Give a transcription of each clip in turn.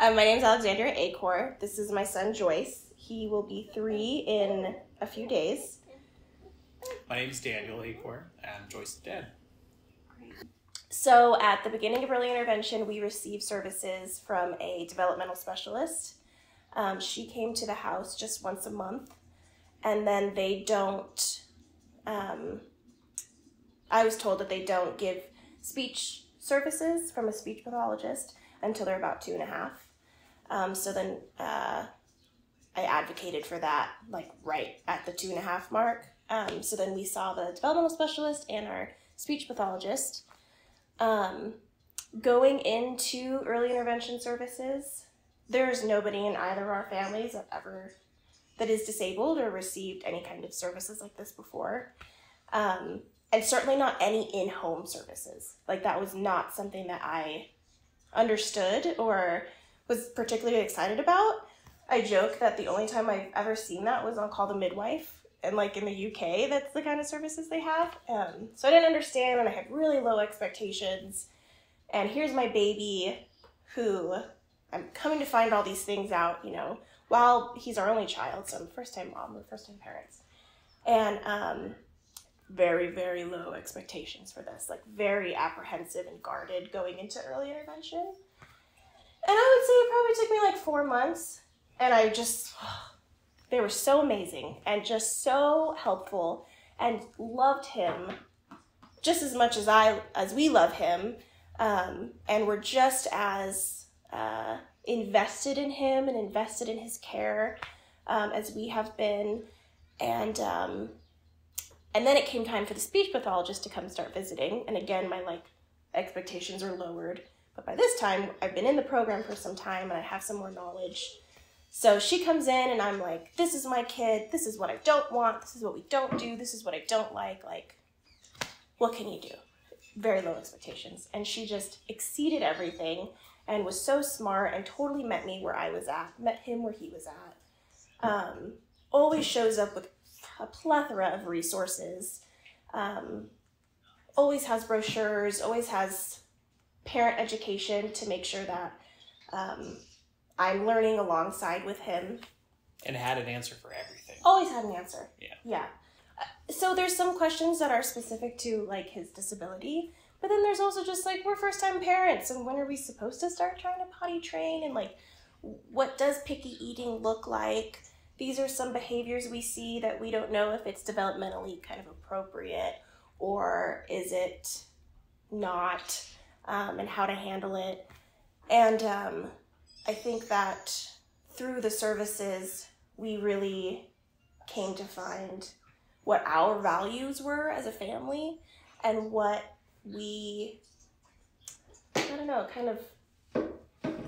Um, my name is Alexandria Acor. This is my son Joyce. He will be three in a few days. My name is Daniel Acor, and Joyce is dead. So, at the beginning of early intervention, we received services from a developmental specialist. Um, she came to the house just once a month, and then they don't. Um, I was told that they don't give speech services from a speech pathologist until they're about two and a half. Um, so then uh, I advocated for that, like right at the two and a half mark. Um, so then we saw the developmental specialist and our speech pathologist. Um, going into early intervention services, there's nobody in either of our families that ever that is disabled or received any kind of services like this before. Um, and certainly not any in-home services. Like that was not something that I understood or was particularly excited about. I joke that the only time I've ever seen that was on Call the Midwife, and like in the UK, that's the kind of services they have. Um, so I didn't understand, and I had really low expectations. And here's my baby, who I'm coming to find all these things out. You know, while he's our only child, so I'm first time mom, we're first time parents, and um, very very low expectations for this, like very apprehensive and guarded going into early intervention. And I would say it probably took me like four months and I just they were so amazing and just so helpful and loved him just as much as I as we love him um, and we're just as uh, invested in him and invested in his care um, as we have been. And um, and then it came time for the speech pathologist to come start visiting and again my like expectations were lowered but by this time I've been in the program for some time and I have some more knowledge so she comes in and I'm like, this is my kid. This is what I don't want. This is what we don't do. This is what I don't like. Like, what can you do? Very low expectations. And she just exceeded everything and was so smart and totally met me where I was at, met him where he was at. Um, always shows up with a plethora of resources. Um, always has brochures, always has parent education to make sure that um, I'm learning alongside with him. And had an answer for everything. Always had an answer. Yeah. Yeah. Uh, So there's some questions that are specific to like his disability, but then there's also just like we're first time parents and when are we supposed to start trying to potty train and like what does picky eating look like? These are some behaviors we see that we don't know if it's developmentally kind of appropriate or is it not, um, and how to handle it. And um, I think that through the services, we really came to find what our values were as a family and what we, I don't know, kind of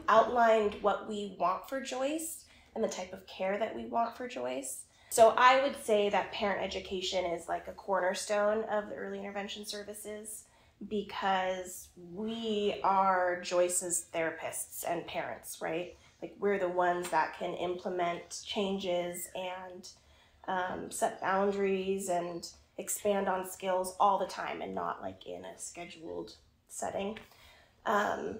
outlined what we want for Joyce and the type of care that we want for Joyce. So I would say that parent education is like a cornerstone of the early intervention services because we are Joyce's therapists and parents, right? Like we're the ones that can implement changes and um, set boundaries and expand on skills all the time and not like in a scheduled setting. Um,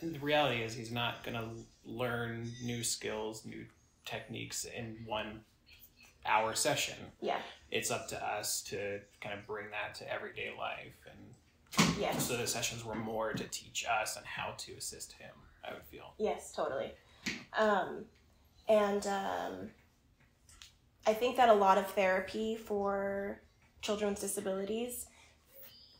And the reality is, he's not going to learn new skills, new techniques in one hour session. yeah, It's up to us to kind of bring that to everyday life. And yes. so the sessions were more to teach us on how to assist him, I would feel. Yes, totally. Um, and um, I think that a lot of therapy for children with disabilities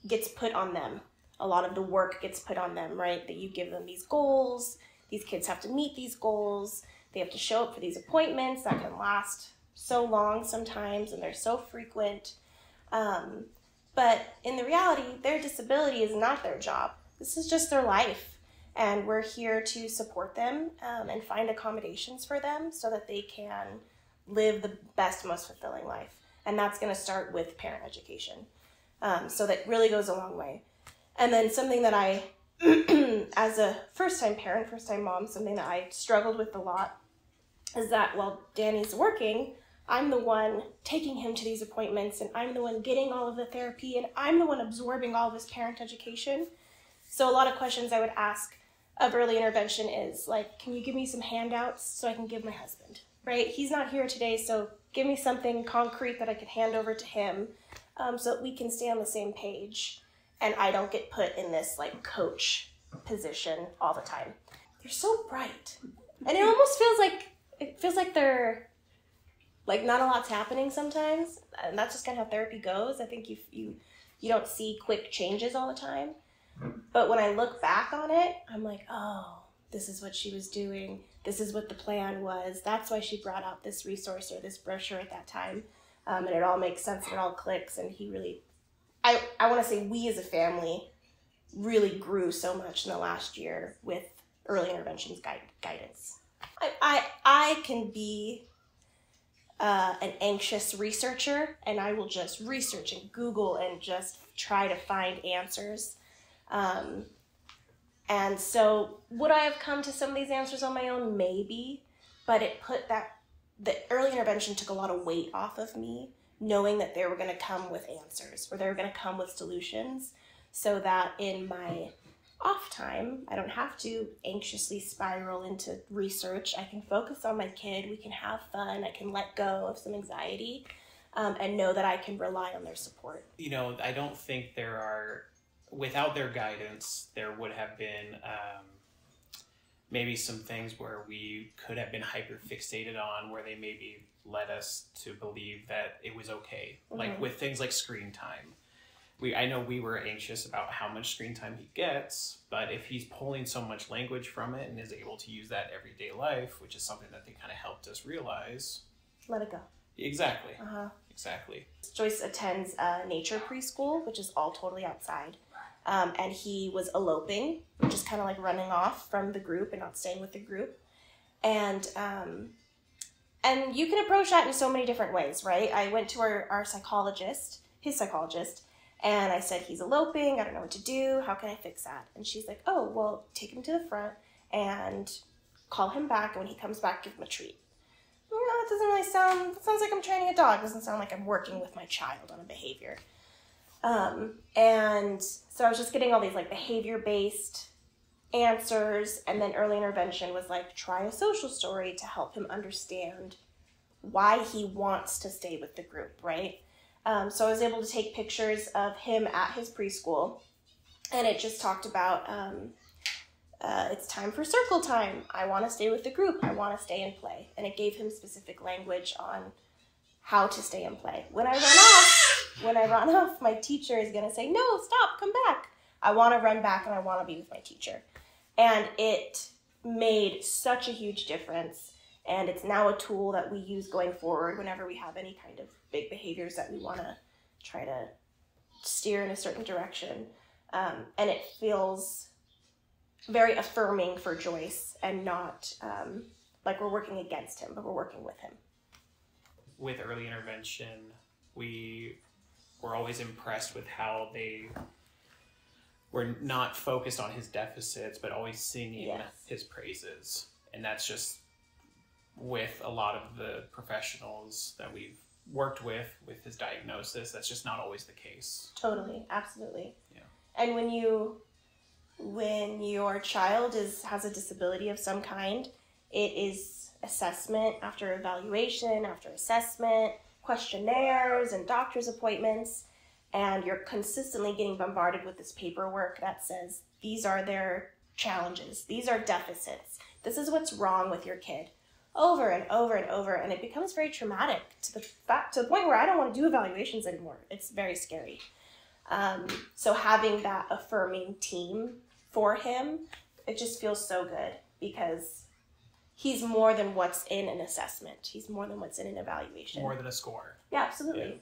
gets put on them. A lot of the work gets put on them, right? That you give them these goals. These kids have to meet these goals. They have to show up for these appointments that can last so long sometimes and they're so frequent. Um, but in the reality, their disability is not their job. This is just their life and we're here to support them um, and find accommodations for them so that they can live the best, most fulfilling life. And that's going to start with parent education. Um, so that really goes a long way. And then something that I, as a first time parent, first time mom, something that I struggled with a lot is that while Danny's working, I'm the one taking him to these appointments and I'm the one getting all of the therapy and I'm the one absorbing all of his parent education. So a lot of questions I would ask of early intervention is like, can you give me some handouts so I can give my husband? Right? He's not here today, so give me something concrete that I can hand over to him um, so that we can stay on the same page and I don't get put in this like coach position all the time. They're so bright. And it almost feels like it feels like they're like not a lot's happening sometimes. And that's just kind of how therapy goes. I think you you you don't see quick changes all the time. But when I look back on it, I'm like, oh, this is what she was doing. This is what the plan was. That's why she brought out this resource or this brochure at that time. Um, and it all makes sense and it all clicks. And he really, I, I want to say we as a family really grew so much in the last year with early interventions guide, guidance. I, I, I can be uh, an anxious researcher and I will just research and Google and just try to find answers. Um, and so, would I have come to some of these answers on my own? Maybe, but it put that the early intervention took a lot of weight off of me, knowing that they were going to come with answers or they were going to come with solutions, so that in my off time, I don't have to anxiously spiral into research. I can focus on my kid. We can have fun. I can let go of some anxiety um, and know that I can rely on their support. You know, I don't think there are without their guidance, there would have been um, maybe some things where we could have been hyper fixated on, where they maybe led us to believe that it was okay. Mm-hmm. Like with things like screen time. We, I know we were anxious about how much screen time he gets, but if he's pulling so much language from it and is able to use that everyday life, which is something that they kind of helped us realize, let it go. Exactly. Uh-huh. Exactly. Joyce attends a nature preschool, which is all totally outside. Um, and he was eloping, just kind of like running off from the group and not staying with the group. And um, and you can approach that in so many different ways, right? I went to our, our psychologist, his psychologist, and I said, He's eloping, I don't know what to do, how can I fix that? And she's like, Oh, well, take him to the front and call him back, and when he comes back, give him a treat. No, that doesn't really sound, it sounds like I'm training a dog, it doesn't sound like I'm working with my child on a behavior. Um, and so I was just getting all these like behavior based answers. And then early intervention was like, try a social story to help him understand why he wants to stay with the group, right? Um, so I was able to take pictures of him at his preschool. And it just talked about um, uh, it's time for circle time. I want to stay with the group. I want to stay and play. And it gave him specific language on how to stay and play. When I run off, when I run off, my teacher is going to say, "No, stop, come back." I want to run back and I want to be with my teacher. And it made such a huge difference. And it's now a tool that we use going forward whenever we have any kind of big behaviors that we want to try to steer in a certain direction. Um, and it feels very affirming for Joyce and not um, like we're working against him, but we're working with him with early intervention, we were always impressed with how they were not focused on his deficits, but always singing yes. his praises. And that's just with a lot of the professionals that we've worked with with his diagnosis that's just not always the case. Totally absolutely. Yeah. And when you when your child is has a disability of some kind it is assessment after evaluation after assessment, questionnaires and doctor's appointments, and you're consistently getting bombarded with this paperwork that says these are their challenges, these are deficits, this is what's wrong with your kid. Over and over and over, and it becomes very traumatic to the fact to the point where I don't want to do evaluations anymore. It's very scary. Um, so having that affirming team for him, it just feels so good because he's more than what's in an assessment. He's more than what's in an evaluation. More than a score. Yeah, absolutely.